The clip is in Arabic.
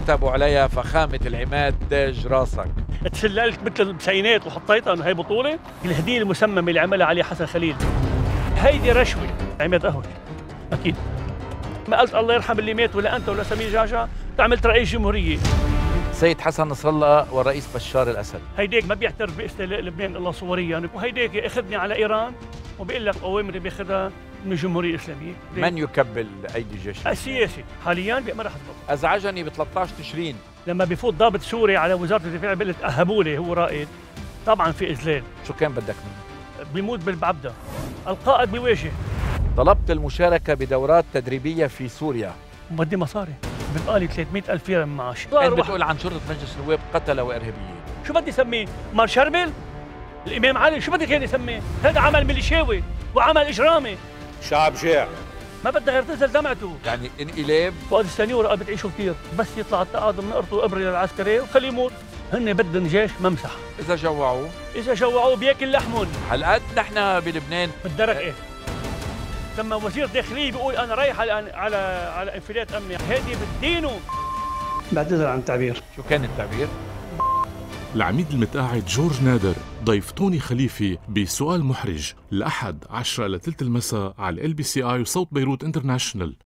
كتبوا عليها فخامة العماد تاج راسك. تسللت مثل البسينات وحطيتها إنه هي بطولة. الهدية المسممه اللي عملها علي حسن خليل. هيدي رشوة. عماد قهوة. أكيد. ما قلت الله يرحم اللي مات ولا أنت ولا سمير جعجع عملت رئيس جمهورية. سيد حسن نصر الله والرئيس بشار الأسد. هيديك ما بيعترف باستيلاء لبنان الا صوريا وهيديك أخذني على إيران وبيقول لك اوامر بياخذها. من الجمهوريه الاسلاميه من يكبل أيدي الجيش؟ السياسي. حاليا بأمر حسب أزعجني ب 13 تشرين. لما بفوت ضابط سوري على وزارة الدفاع بيقول لك أهبوا لي هو رائد. طبعا في إذلال. شو كان بدك منه؟ بيموت بالبعبدة. القائد بيواجه طلبت المشاركة بدورات تدريبية في سوريا. بدي مصاري. بقالي 300 ألف ليرة من معاش كان بتقول عن شرطة مجلس النواب قتلة وإرهابيين شو بدي سميه؟ مار شربل؟ الإمام علي. شو بدي كان يسميه؟ هذا عمل ميليشياوي وعمل إجرامي. شعب جاع ما بدها غير تنزل دمعته. يعني انقلاب فؤاد السنيور قال بتعيشوا كثير بس يطلع التقاعد من قرطه إبرة للعسكرية وخليه يموت. هن بدهم جيش ممسح إذا جوعوه إذا جوعوه بياكل لحمهم هالقد نحن بلبنان. بالدرك إيه لما وزير داخلية بيقول أنا رايح على على على انفلات أمني هذه بالدينه بعتذر عن التعبير. شو كان التعبير؟ العميد المتقاعد جورج نادر ضيف توني خليفي بسؤال محرج. الأحد 10 إلا ثلث المساء على LBCI وصوت بيروت International.